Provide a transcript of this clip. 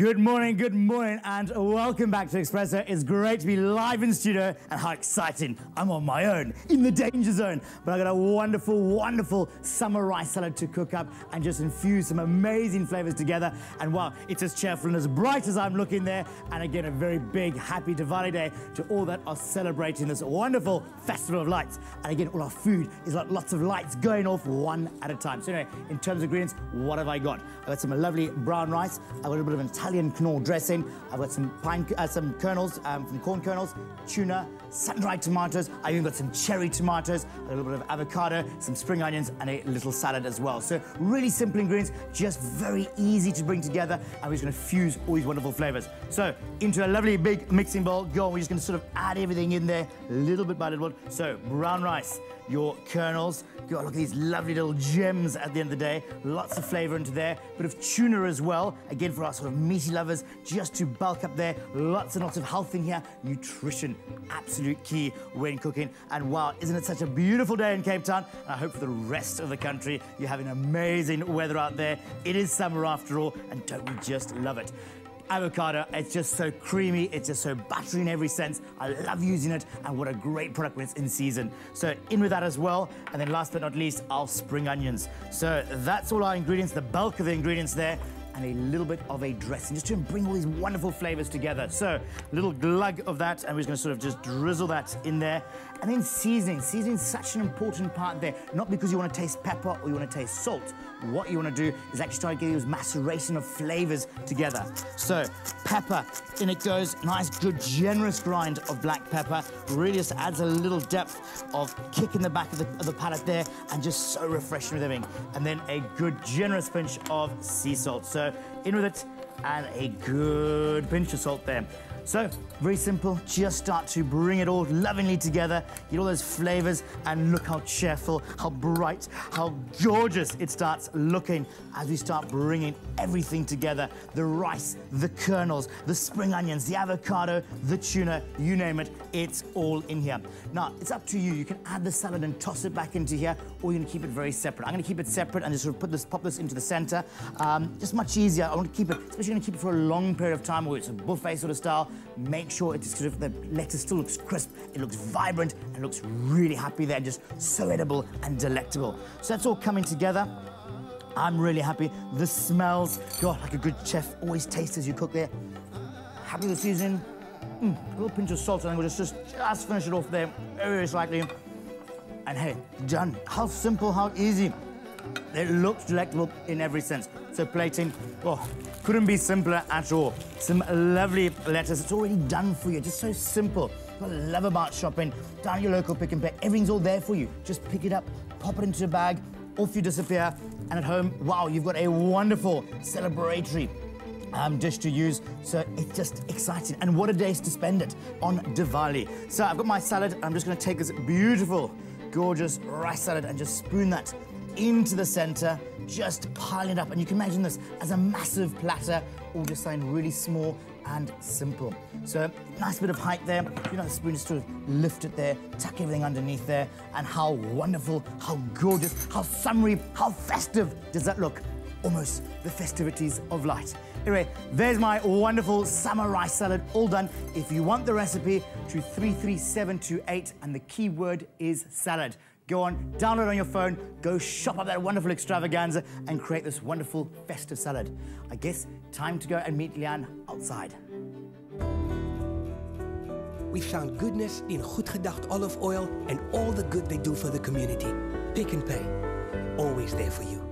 Good morning, good morning, and welcome back to Expresso. It's great to be live in studio, and how exciting! I'm on my own in the danger zone, but I got a wonderful, wonderful summer rice salad to cook up and just infuse some amazing flavors together. And wow, it's as cheerful and as bright as I'm looking there. And again, a very big, happy Diwali day to all that are celebrating this wonderful festival of lights. And again, all our food is like lots of lights going off one at a time. So anyway, in terms of ingredients, what have I got? I've got some lovely brown rice. I've got a bit of Italian Italian knorr dressing. I've got some pine, uh, some kernels um, from corn kernels, tuna, sun-dried tomatoes. I've even got some cherry tomatoes, a little bit of avocado, some spring onions, and a little salad as well. So really simple ingredients, just very easy to bring together, and we're just going to fuse all these wonderful flavors. So into a lovely big mixing bowl, go on. We're just going to sort of add everything in there, little bit by little bit. So brown rice, your kernels. Look at these lovely little gems at the end of the day. Lots of flavor into there. Bit of tuna as well. Again, for our sort of meaty lovers, just to bulk up there. Lots and lots of health in here. Nutrition, absolute key when cooking. And wow, isn't it such a beautiful day in Cape Town? And I hope for the rest of the country, you're having amazing weather out there. It is summer after all, and don't we just love it? Avocado. It's just so creamy. It's just so buttery in every sense. I love using it, and what a great product when it's in season. So in with that as well. And then last but not least, our spring onions. So that's all our ingredients, the bulk of the ingredients there and a little bit of a dressing just to bring all these wonderful flavors together. So a little glug of that and we're just going to sort of just drizzle that in there. And then seasoning. Seasoning such an important part there, not because you want to taste pepper or you want to taste salt. What you want to do is actually start getting those maceration of flavors together. So pepper, in it goes, nice, good, generous grind of black pepper. Really just adds a little depth of kick in the back of the, of the palate there and just so refreshing with everything. And then a good, generous pinch of sea salt. So in with it and a good pinch of salt there. So, very simple, just start to bring it all lovingly together, get all those flavors, and look how cheerful, how bright, how gorgeous it starts looking as we start bringing everything together. The rice, the kernels, the spring onions, the avocado, the tuna, you name it, it's all in here. Now, it's up to you. You can add the salad and toss it back into here, or you can keep it very separate. I'm gonna keep it separate and just sort of put this, pop this into the center. Um, just much easier. I want to keep it, especially gonna keep it for a long period of time, where it's a buffet sort of style. Make sure it's sort of, the lettuce still looks crisp, it looks vibrant, and looks really happy there, just so edible and delectable. So that's all coming together. I'm really happy. The smells, God, like a good chef always tastes as you cook there. Happy with the seasoning. Mm, a little pinch of salt, and we'll just, just, just finish it off there very slightly. And hey, done. How simple, how easy. It looks delectable in every sense. So plating, oh, couldn't be simpler at all. Some lovely lettuce. It's already done for you. Just so simple. What I love about shopping. Down your local Pick and Pay. Everything's all there for you. Just pick it up, pop it into a bag, off you disappear. And at home, wow, you've got a wonderful celebratory um, dish to use. So it's just exciting. And what a day to spend it on Diwali. So I've got my salad. I'm just going to take this beautiful, gorgeous rice salad and just spoon that into the center, just piling it up. And you can imagine this as a massive platter, all something really small and simple. So nice bit of height there. You know, the spoon just sort of lift it there, tuck everything underneath there. And how wonderful, how gorgeous, how summery, how festive does that look? Almost the festivities of light. Anyway, there's my wonderful summer rice salad all done. If you want the recipe, to 33728 and the keyword is salad. Go on, download on your phone, go shop up that wonderful extravaganza and create this wonderful festive salad. I guess time to go and meet Leanne outside. We found goodness in Goed Gedacht olive oil and all the good they do for the community. Pick and Pay, always there for you.